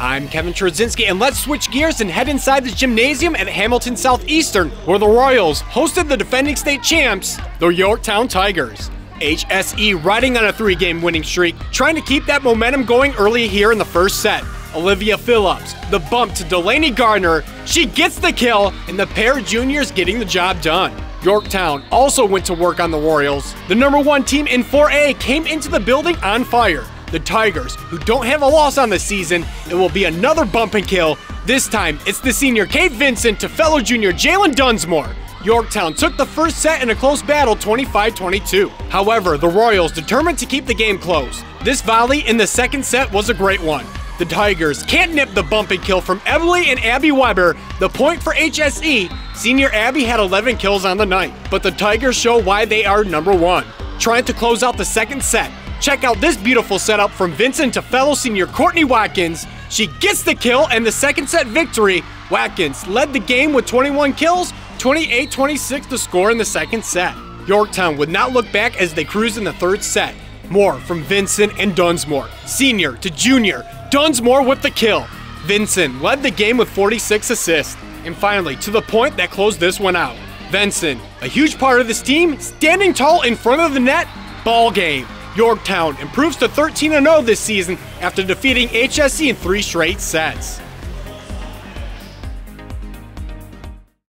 I'm Kevin Trzynski, and let's switch gears and head inside the gymnasium at Hamilton Southeastern, where the Royals hosted the defending state champs, the Yorktown Tigers. HSE riding on a three game winning streak, trying to keep that momentum going early here in the first set. Olivia Phillips, the bump to Delaney Gardner, she gets the kill, and the pair of juniors getting the job done. Yorktown also went to work on the Royals. The number one team in 4A came into the building on fire. The Tigers, who don't have a loss on the season, it will be another bump and kill. This time, it's the senior Kate Vincent to fellow junior Jalen Dunsmore. Yorktown took the first set in a close battle 25 22. However, the Royals determined to keep the game close. This volley in the second set was a great one. The Tigers can't nip the bump and kill from Emily and Abby Weber. The point for HSE, senior Abby had 11 kills on the night, but the Tigers show why they are number one. Trying to close out the second set, check out this beautiful setup from Vincent to fellow senior Courtney Watkins. She gets the kill and the second set victory. Watkins led the game with 21 kills, 28 26 to score in the second set. Yorktown would not look back as they cruise in the third set. More from Vincent and Dunsmore. Senior to junior, Dunsmore with the kill. Vincent led the game with 46 assists. And finally, to the point that closed this one out. Vincent, a huge part of this team, standing tall in front of the net, ball game. Yorktown improves to 13 0 this season after defeating HSE in three straight sets.